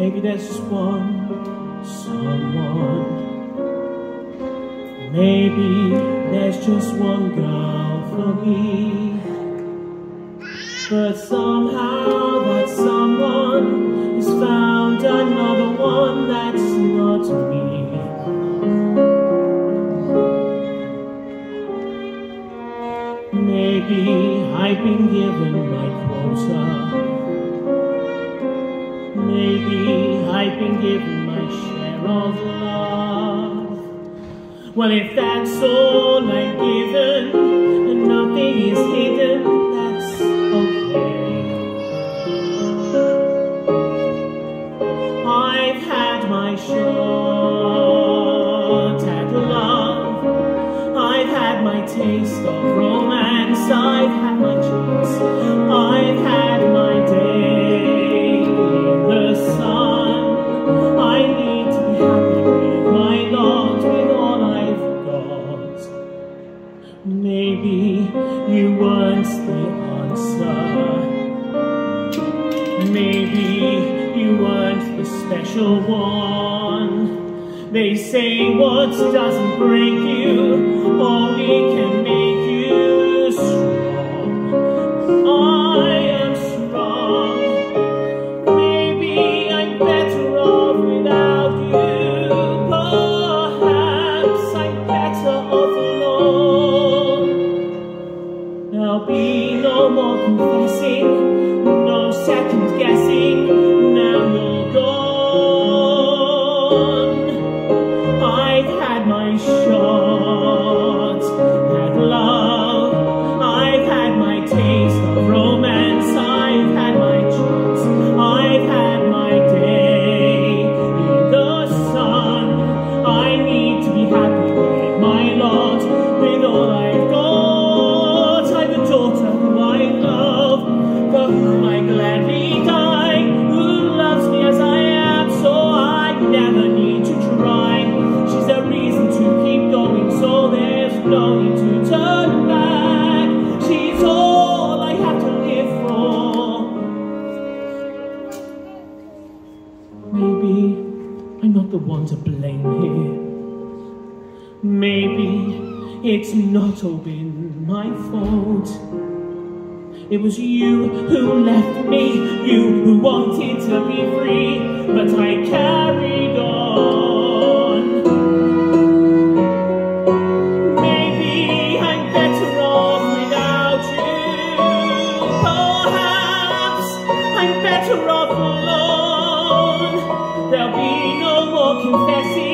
Maybe there's just one someone. Maybe there's just one girl for me. But somehow that someone has found Maybe I've been given my quota. Maybe I've been given my share of love. Well, if that's all I'm given, and nothing is hidden, that's okay. I've had my shot at love. I've had my taste of romance. I've had my chance. I've had my day in the sun. I need to be happy with my lot, with all I've got. Maybe you weren't the answer. Maybe you weren't the special one. They say what doesn't break you Một one to blame here. Maybe it's not all been my fault. It was you who left me, you who wanted to be free, but I carried on. Alone.